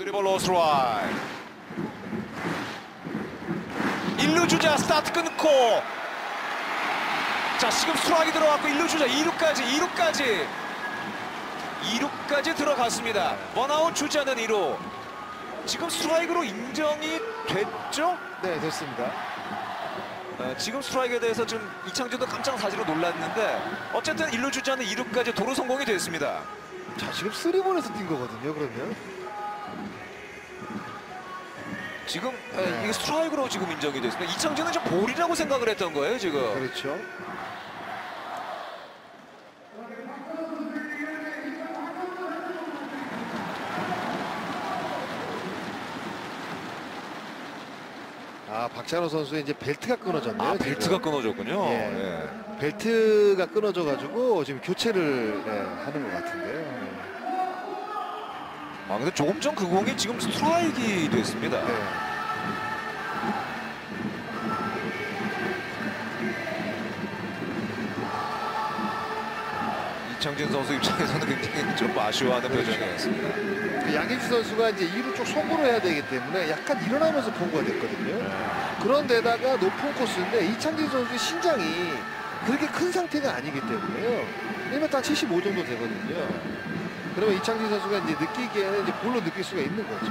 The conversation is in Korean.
three볼 no 스트라이크 1루 주자 스타트 끊고 자 지금 수락이 들어갔고 1루 주자 2루까지 2루까지 2루까지 들어갔습니다 원아웃 주자는 2루 지금 스트라이크로 인정이 됐죠? 네, 됐습니다. 어, 지금 스트라이크에 대해서 좀 이창준도 깜짝 사지로 놀랐는데 어쨌든 1루 주자는 2루까지 도루 성공이 됐습니다 자, 지금 쓰리본에서 뛴 거거든요, 그러면. 지금 에, 이게 스트라이크로 지금 인정이 됐습니다 이창준은 좀 볼이라고 생각을 했던 거예요 지금 그렇죠. 아, 박찬호 선수의 이제 벨트가 끊어졌네요. 아 지금. 벨트가 끊어졌군요 예. 예. 벨트가 끊어져 가지고 지금 교체를 네, 하는 것 같은데요. 아 근데 조금 전 그 공이 지금 스트라이크가 됐습니다. 네. 이창진 선수 입장에서는 굉장히 좀 아쉬워하는 표정이었습니다. 그 양현주 선수가 이제 2루 쪽 속으로 해야 되기 때문에 약간 일어나면서 포구가 됐거든요. 그런데다가 높은 코스인데 이창진 선수의 신장이 그렇게 큰 상태가 아니기 때문에요. 1m 한75 정도 되거든요. 그러면 이창진 선수가 이제 느끼기에는 이제 볼로 느낄 수가 있는 거죠.